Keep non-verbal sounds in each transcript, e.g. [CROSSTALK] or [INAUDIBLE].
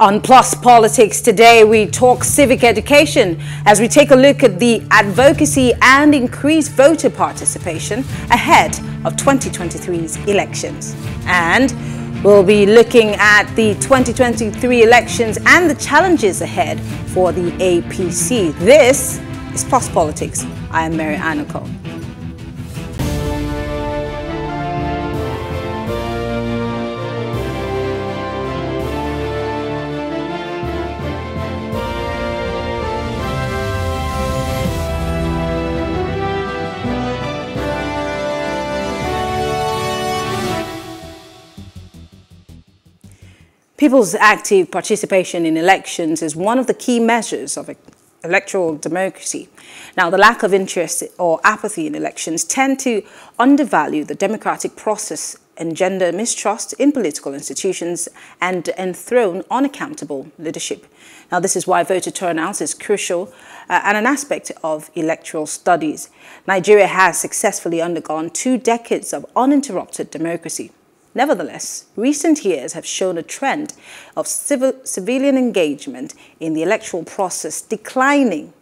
On Plus Politics today, we talk civic education as we take a look at the advocacy and increased voter participation ahead of 2023's elections. And we'll be looking at the 2023 elections and the challenges ahead for the APC. This is Plus Politics. I am Mary Anako. People's active participation in elections is one of the key measures of electoral democracy. Now, the lack of interest or apathy in elections tend to undervalue the democratic process, engender mistrust in political institutions, and enthrone unaccountable leadership. Now, this is why voter turnout is crucial uh, and an aspect of electoral studies. Nigeria has successfully undergone two decades of uninterrupted democracy. Nevertheless, recent years have shown a trend of civil, civilian engagement in the electoral process declining.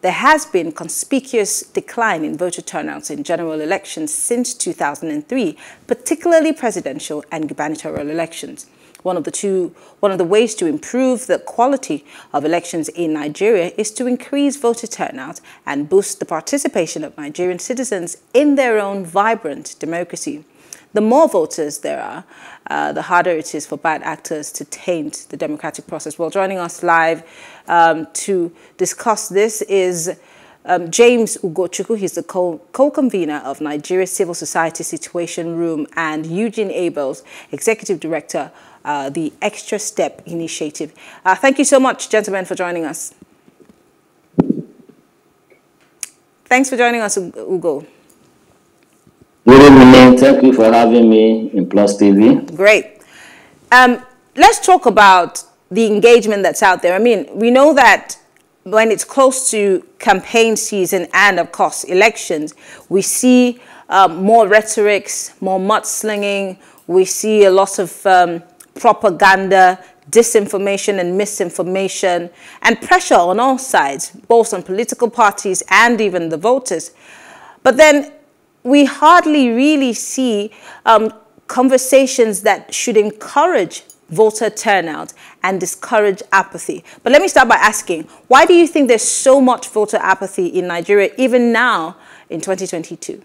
There has been conspicuous decline in voter turnouts in general elections since 2003, particularly presidential and gubernatorial elections. One of the two, one of the ways to improve the quality of elections in Nigeria is to increase voter turnout and boost the participation of Nigerian citizens in their own vibrant democracy the more voters there are, uh, the harder it is for bad actors to taint the democratic process. Well, joining us live um, to discuss this is um, James Ugochukwu. He's the co-convener co of Nigeria Civil Society Situation Room and Eugene Abels, Executive Director, uh, the Extra Step Initiative. Uh, thank you so much, gentlemen, for joining us. Thanks for joining us, Ugo. Thank you for having me in Plus TV. Great. Um, let's talk about the engagement that's out there. I mean, we know that when it's close to campaign season and, of course, elections, we see um, more rhetorics, more mudslinging. We see a lot of um, propaganda, disinformation and misinformation, and pressure on all sides, both on political parties and even the voters. But then we hardly really see um, conversations that should encourage voter turnout and discourage apathy. But let me start by asking, why do you think there's so much voter apathy in Nigeria even now in 2022?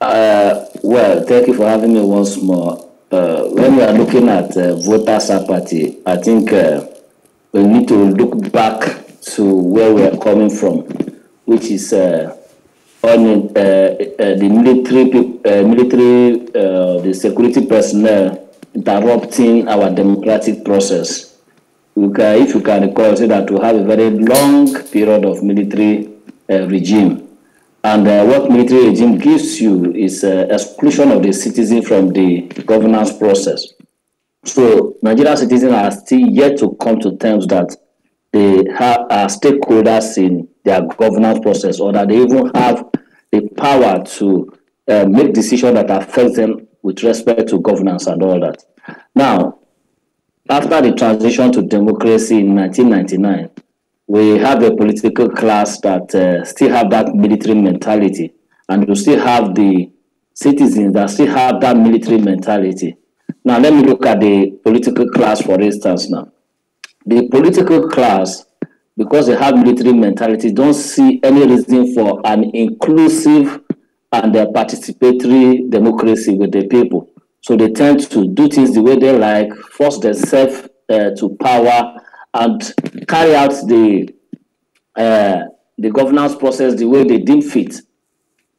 Uh, well, thank you for having me once more. Uh, when we are looking at uh, voters' apathy, I think uh, we need to look back to where we are coming from, which is uh, on uh, uh, the military, uh, military, uh, the security personnel interrupting our democratic process. Can, if you can recall, say that we have a very long period of military uh, regime. And what military regime gives you is exclusion of the citizen from the governance process. So Nigerian citizens are still yet to come to terms that they have are stakeholders in their governance process or that they even have the power to uh, make decisions that affect them with respect to governance and all that. Now, after the transition to democracy in 1999, we have a political class that uh, still have that military mentality, and you still have the citizens that still have that military mentality. Now, let me look at the political class, for instance, now the political class, because they have military mentality, don't see any reason for an inclusive and a participatory democracy with the people. So they tend to do things the way they like, force themselves uh, to power, and carry out the uh, the governance process the way they deem fit.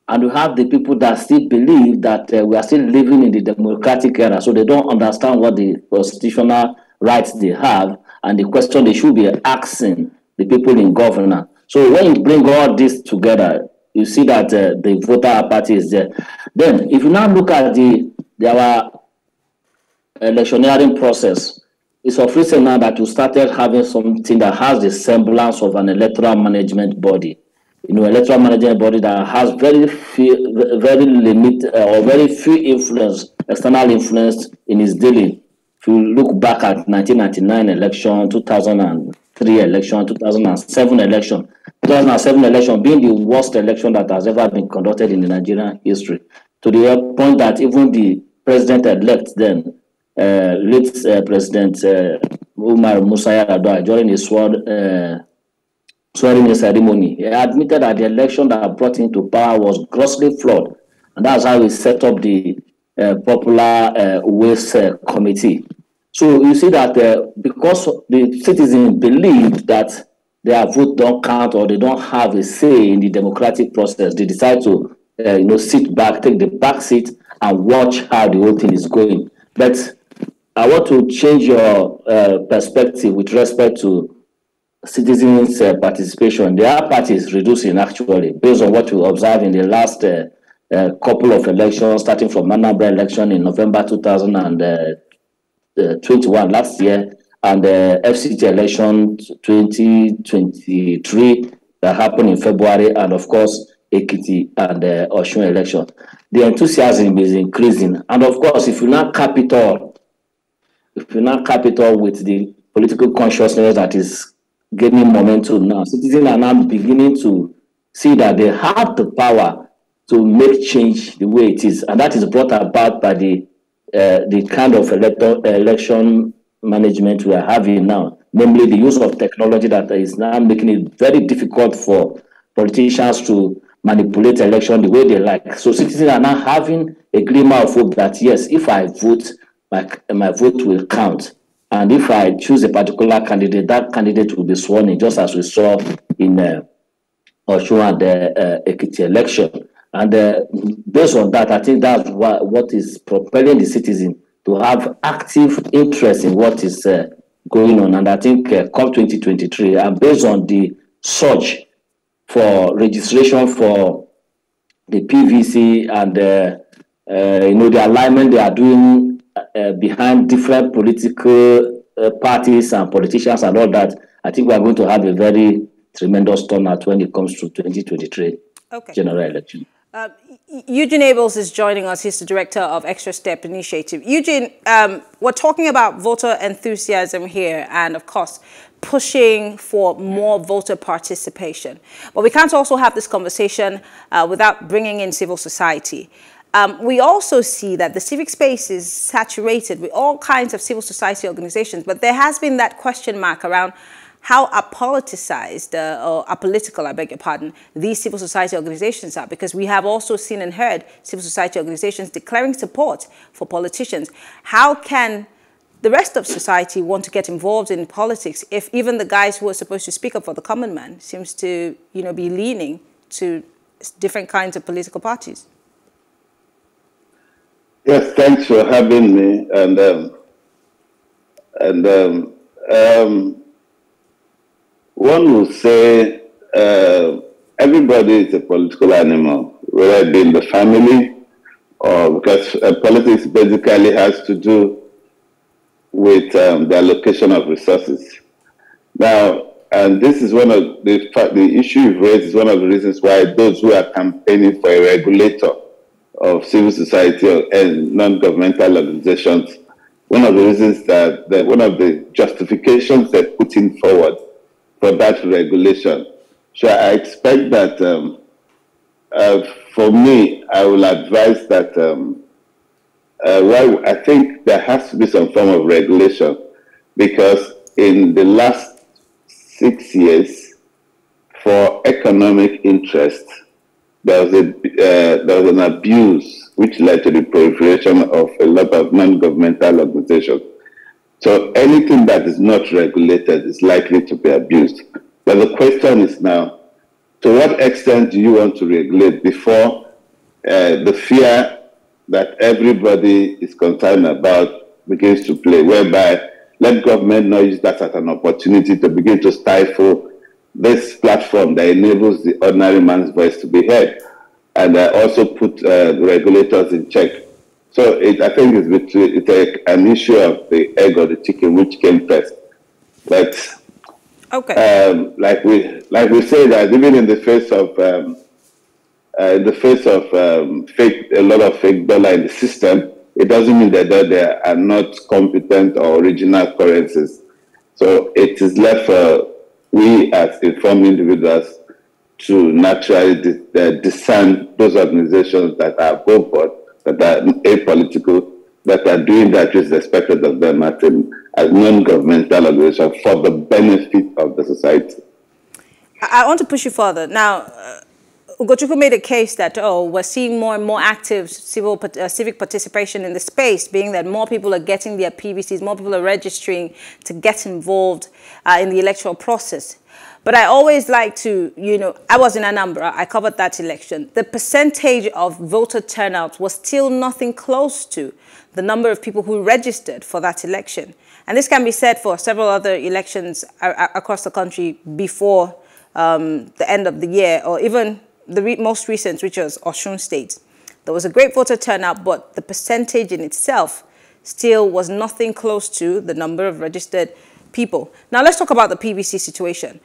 And we have the people that still believe that uh, we are still living in the democratic era, so they don't understand what the constitutional rights they have and the question they should be asking the people in governance. So when you bring all this together, you see that uh, the voter apathy is there. Then, if you now look at the, the our electioneering process, it's of recent now that we started having something that has the semblance of an electoral management body. you know, electoral management body that has very few, very limited uh, or very few influence, external influence in its dealing. If you look back at 1999 election, 2003 election, 2007 election, 2007 election being the worst election that has ever been conducted in the Nigerian history, to the point that even the president-elect then, uh, late uh, President uh, Umar Musa Yar'Adua, during his sworn uh, swearing in ceremony. He admitted that the election that brought him to power was grossly flawed. And that's how he set up the uh, Popular uh, Uwais uh, Committee. So you see that uh, because the citizens believe that their vote don't count or they don't have a say in the democratic process, they decide to uh, you know sit back, take the back seat, and watch how the whole thing is going. But I want to change your perspective with respect to citizens' participation. Apathy is reducing actually, based on what we observe in the last uh, uh, couple of elections, starting from Anambra election in November 2021 last year, and the FCT election 2023 that happened in February, and of course, Ekiti and the uh, Osun election. The enthusiasm is increasing, and of course, if you not capital, if you not capital with the political consciousness that is gaining momentum now. Citizens are now beginning to see that they have the power to make change the way it is, and that is brought about by the uh, the kind of elector, election management we are having now, namely the use of technology that is now making it very difficult for politicians to manipulate election the way they like. So citizens are now having a glimmer of hope that yes, if I vote, my, my vote will count. And if I choose a particular candidate, that candidate will be sworn in, just as we saw in uh, and the uh, Ekiti election. And uh, based on that, I think that's what, what is propelling the citizen to have active interest in what is uh, going on. And I think uh, COP 2023, and based on the surge for registration for the PVC and uh, uh, you know the alignment they are doing uh, behind different political uh, parties and politicians and all that, I think we are going to have a very tremendous turnout when it comes to 2023 okay. general election. Uh, Eugene Abels is joining us. He's the director of Extra Step Initiative. Eugene, um, we're talking about voter enthusiasm here and, of course, pushing for more voter participation. But we can't also have this conversation uh, without bringing in civil society. Um, we also see that the civic space is saturated with all kinds of civil society organizations, but there has been that question mark around how apoliticized uh, or apolitical, I beg your pardon, these civil society organizations are, because we have also seen and heard civil society organizations declaring support for politicians. How can the rest of society want to get involved in politics if even the guys who are supposed to speak up for the common man seems to, you know, be leaning to different kinds of political parties? Yes, thanks for having me. And um, and um, um, one would say uh, everybody is a political animal, whether it be in the family or because uh, politics basically has to do with um, the allocation of resources. Now, and this is one of the the issue you've raised is one of the reasons why those who are campaigning for a regulator of civil society and non-governmental organizations, one of the reasons that, that one of the justifications they're putting forward for that regulation. So I expect that um, uh, for me, I will advise that um, uh, I think there has to be some form of regulation because in the last six years, for economic interest, there was, a, uh, there was an abuse which led to the proliferation of a lot of non-governmental organizations. So anything that is not regulated is likely to be abused. But the question is now, to what extent do you want to regulate before uh, the fear that everybody is concerned about begins to play, whereby let government not use that as an opportunity to begin to stifle this platform that enables the ordinary man's voice to be heard and uh, also put uh, regulators in check. So it, I think it's, between, it's a, an issue of the egg or the chicken, which came first. But Okay. Um, like we like we say that even in the face of um, uh, in the face of um, fake a lot of fake dollar in the system, it doesn't mean that, they are not competent or original currencies. So it is left for we as informed individuals to naturally uh, discern those organizations that are above board, that are apolitical, that are doing that which is expected of them as, as non-governmental organization for the benefit of the society. I want to push you further. Now, uh, Ugochukwu made a case that, oh, we're seeing more and more active civil, uh, civic participation in the space, being that more people are getting their PVCs, more people are registering to get involved uh, in the electoral process. But I always like to, you know, I was in Anambra, I covered that election. The percentage of voter turnout was still nothing close to the number of people who registered for that election. And this can be said for several other elections across the country before um, the end of the year, or even the re most recent, which was Osun State. There was a great voter turnout, but the percentage in itself still was nothing close to the number of registered people. Now let's talk about the PVC situation.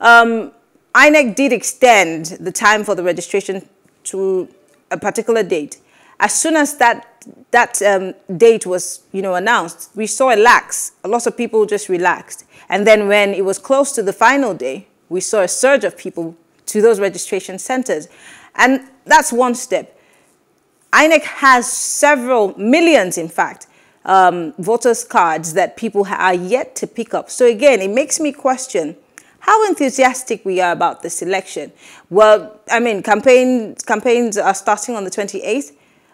Um, INEC did extend the time for the registration to a particular date. As soon as that that um, date was, you know, announced, we saw a lax. A lot of people just relaxed. And then when it was close to the final day, we saw a surge of people to those registration centers. And that's one step. INEC has several millions, in fact, um, voters' cards that people are yet to pick up. So again, it makes me question how enthusiastic we are about this election. Well, I mean, campaign, campaigns are starting on the 28th.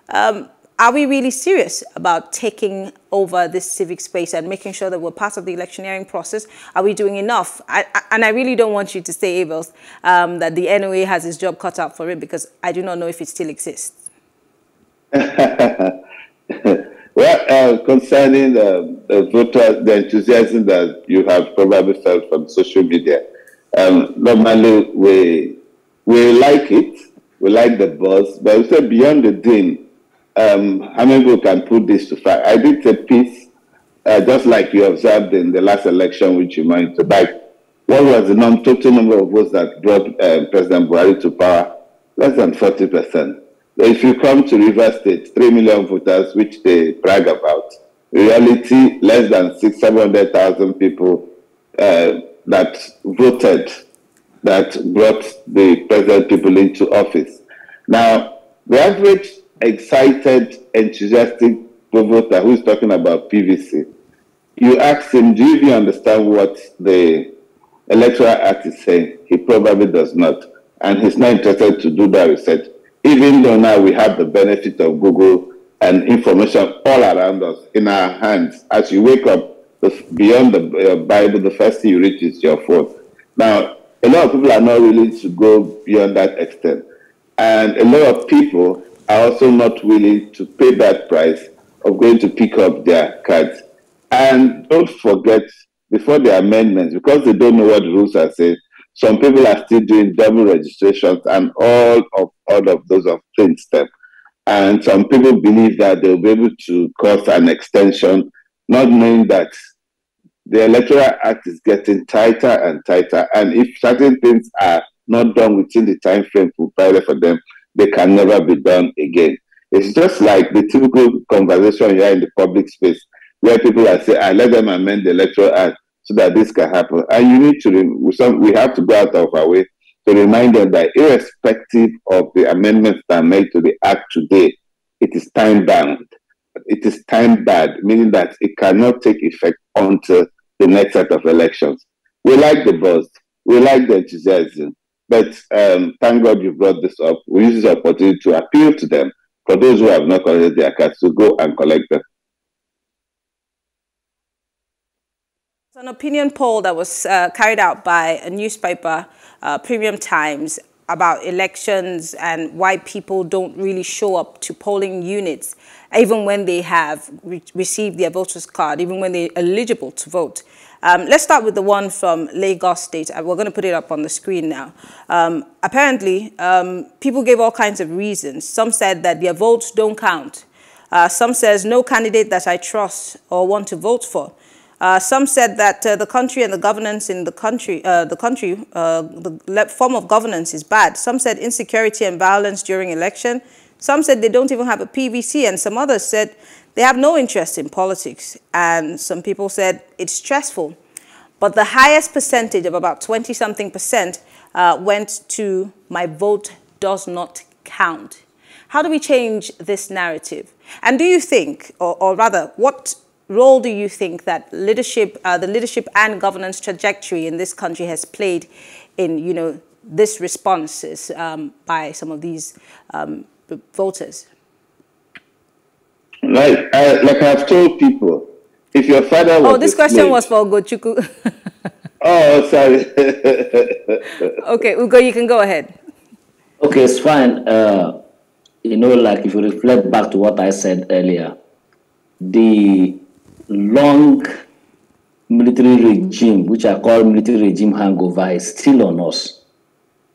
Um, are we really serious about taking over this civic space and making sure that we're part of the electioneering process? Are we doing enough? I, I, and I really don't want you to say, Abels, um, that the NOA has his job cut out for it because I do not know if it still exists. [LAUGHS] well, uh, concerning the, the voter, the enthusiasm that you have probably felt from social media, um, normally we, we like it, we like the buzz, but say beyond the din, um, how many people can put this to fact? I did a piece, uh, just like you observed in the last election, which you monitored. Like, what was the non total number of votes that brought uh, President Buhari to power? Less than 40%. If you come to River State, 3 million voters, which they brag about, reality, less than six, 700,000 people uh, that voted that brought the present people into office. Now, the average excited, enthusiastic voter who's talking about PVC, you ask him, do you understand what the Electoral Act is saying? He probably does not. And he's not interested to do that research, even though now we have the benefit of Google and information all around us in our hands. As you wake up, the, beyond the uh, Bible, the first thing you reach is your phone. Now, a lot of people are not willing to go beyond that extent. And a lot of people are also not willing to pay that price of going to pick up their cards. And don't forget, before the amendments, because they don't know what rules are saying, some people are still doing double registrations and all of all of those of plain step. And some people believe that they'll be able to cause an extension, not knowing that the Electoral Act is getting tighter and tighter. And if certain things are not done within the time frame provided for them, they can never be done again. It's just like the typical conversation here in the public space where people are saying, I ah, let them amend the electoral act so that this can happen. And you need to, we have to go out of our way to remind them that irrespective of the amendments that are made to the act today, it is time bound. It is time bound, meaning that it cannot take effect until the next set of elections. We like the buzz, we like the enthusiasm, but um, thank God you brought this up. We use this opportunity to appeal to them for those who have not collected their cards to go and collect them. It's an opinion poll that was uh, carried out by a newspaper, uh, Premium Times, about elections and why people don't really show up to polling units, even when they have re received their voter's card, even when they're eligible to vote. Um, let's start with the one from Lagos State. We're going to put it up on the screen now. Um, apparently, um, people gave all kinds of reasons. Some said that their votes don't count. Uh, some says no candidate that I trust or want to vote for. Uh, some said that uh, the country and the governance in the country, uh, the country, uh, the form of governance is bad. Some said insecurity and violence during election. Some said they don't even have a PVC, and some others said they have no interest in politics. And some people said it's stressful. But the highest percentage of about 20 something percent uh, went to my vote does not count. How do we change this narrative? And do you think, or, or rather, what role do you think that leadership, uh, the leadership and governance trajectory in this country has played in, you know, this responses um, by some of these um, voters? Like, I, like I've told people, if your father was. Oh, this question slave, was for Ugochukwu. [LAUGHS] oh, sorry. [LAUGHS] [LAUGHS] okay, Ugo, you can go ahead. Okay, it's fine. Uh, you know, like if you reflect back to what I said earlier, the long military regime, which I call military regime hangover, is still on us.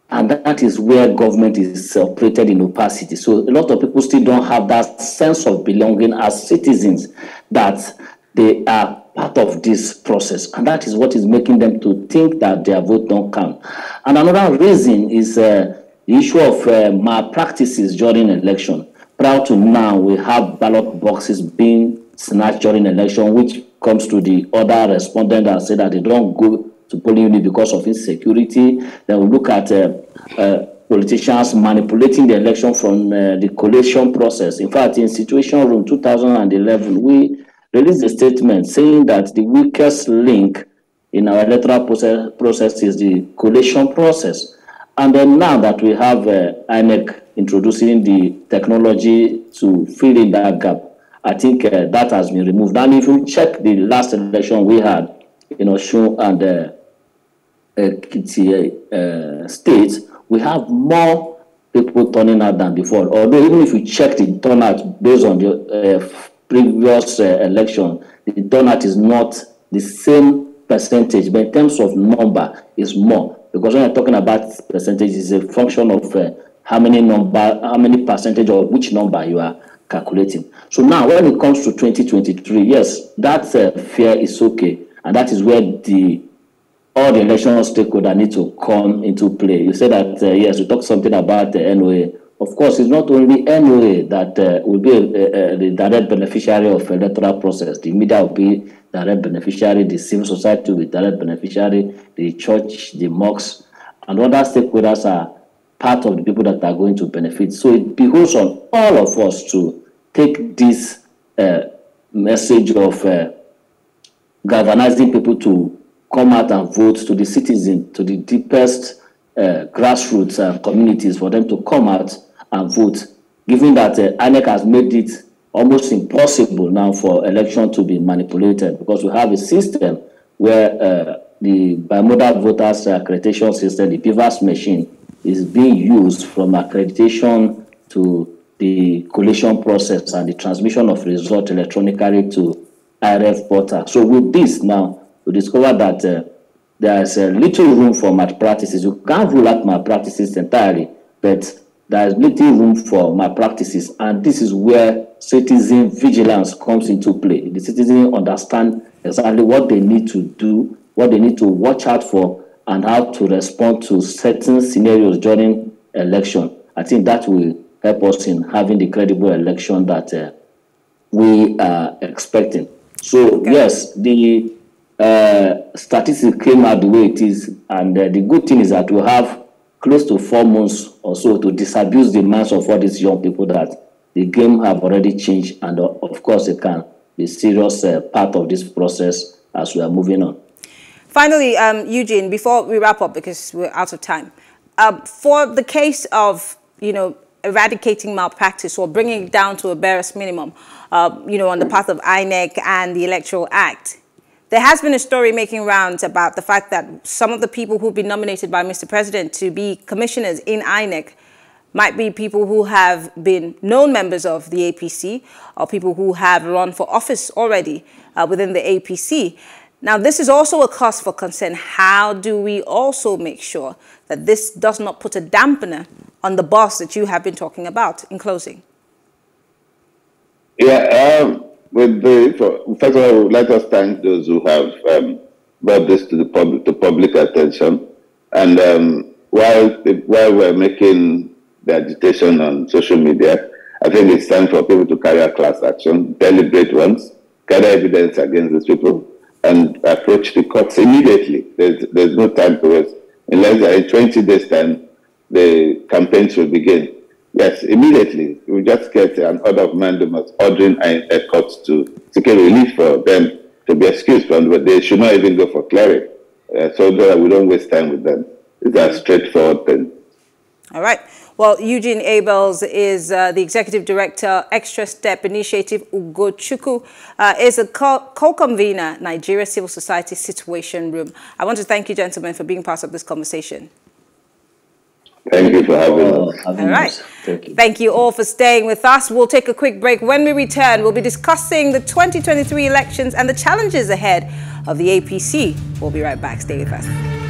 And that is where government is operated in opacity. So a lot of people still don't have that sense of belonging as citizens that they are part of this process. And that is what is making them to think that their vote don't count. And another reason is uh, the issue of uh, malpractices during election. Prior to now, we have ballot boxes being snatched during election, which comes to the other respondent and say that they don't go to polling unit because of insecurity. Then we look at uh, uh, politicians manipulating the election from uh, the collation process. In fact, in Situation Room 2011, we released a statement saying that the weakest link in our electoral process, process is the collation process. And then now that we have uh, INEC introducing the technology to fill in that gap, I think uh, that has been removed. And if you check the last election we had in Osun and uh, uh, uh, states, we have more people turning out than before. Although even if you check the turnout based on the uh, previous uh, election, the turnout is not the same percentage, but in terms of number, is more. Because when you're talking about percentage, it's a function of uh, how many number, how many percentage of which number you are calculating. So now, when it comes to 2023, yes, that uh, fear is okay, and that is where the all the election stakeholders need to come into play. You said that uh, yes, we talked something about the NOA. Of course, it's not only NOA that uh, will be a, a, the direct beneficiary of electoral process. The media will be direct beneficiary, the civil society will be direct beneficiary, the church, the mosques, and other stakeholders are part of the people that are going to benefit. So it behooves on all of us to take this uh, message of uh, galvanizing people to come out and vote to the citizen, to the deepest uh, grassroots communities for them to come out and vote, given that uh, has made it almost impossible now for election to be manipulated because we have a system where uh, the bimodal voters accreditation system, the BVAS machine, is being used from accreditation to the collation process and the transmission of result electronically to IReV portal. So with this now, we discover that uh, there is a little room for malpractices. You can't rule out malpractices entirely, but there is little room for malpractices, and this is where citizen vigilance comes into play. The citizen understand exactly what they need to do, what they need to watch out for, and how to respond to certain scenarios during election. I think that will help us in having the credible election that uh, we are expecting. So okay. yes, the uh, statistics came out the way it is, and uh, the good thing is that we have close to four months or so to disabuse the minds of all these young people that the game have already changed, and uh, of course it can be serious uh, part of this process as we are moving on. Finally, um, Eugene, before we wrap up because we're out of time, um, for the case of you know eradicating malpractice or bringing it down to a barest minimum, uh, you know, on the path of INEC and the Electoral Act. There has been a story making rounds about the fact that some of the people who've been nominated by Mr. President to be commissioners in INEC might be people who have been known members of the APC or people who have run for office already uh, within the APC. Now, this is also a cause for concern. How do we also make sure that this does not put a dampener on the boss that you have been talking about in closing? Yeah, um, with the, for, first of all, let us thank those who have um, brought this to the public to public attention. And um, while while we're making the agitation on social media, I think it's time for people to carry out class action, deliberate ones, gather evidence against these people, and approach the courts immediately. There's, there's no time to waste. In less than 20 days' time, the campaigns will begin. Yes, immediately. We just get an order of mandamus ordering courts to seek relief for them to be excused from, but they should not even go for clearing. Uh, so that we don't waste time with them. It's a straightforward thing. All right. Well, Eugene Abels is uh, the Executive Director, Extra Step Initiative Ugochukwu, uh, is a co-convener, Nigeria Civil Society Situation Room. I want to thank you, gentlemen, for being part of this conversation. Thank you for having us. All right. Thank you. Thank you all for staying with us. We'll take a quick break. When we return, we'll be discussing the 2023 elections and the challenges ahead of the APC. We'll be right back. Stay with us.